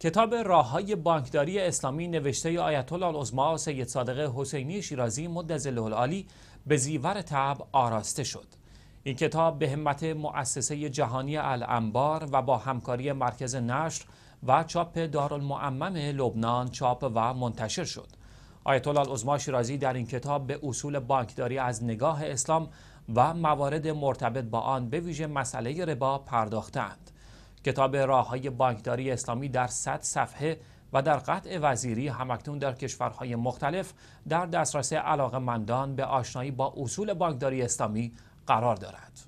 کتاب راه های بانکداری اسلامی نوشته آیت الله العظما سید صادق حسینی شیرازی مدظله العالی به زیور تب آراسته شد. این کتاب به همت مؤسسه جهانی الانبار و با همکاری مرکز نشر و چاپ دارالمعمم لبنان چاپ و منتشر شد. آیت الله العظما شیرازی در این کتاب به اصول بانکداری از نگاه اسلام و موارد مرتبط با آن به ویژه مسئله ربا پرداختند کتاب راه های بانکداری اسلامی در 100 صفحه و در قطع وزیری همکنون در کشورهای مختلف در دسترس علاقه مندان به آشنایی با اصول بانکداری اسلامی قرار دارد.